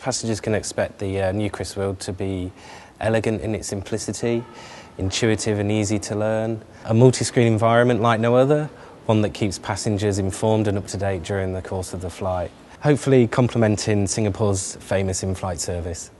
Passengers can expect the uh, new world to be elegant in its simplicity, intuitive and easy to learn, a multi-screen environment like no other, one that keeps passengers informed and up to date during the course of the flight, hopefully complementing Singapore's famous in-flight service.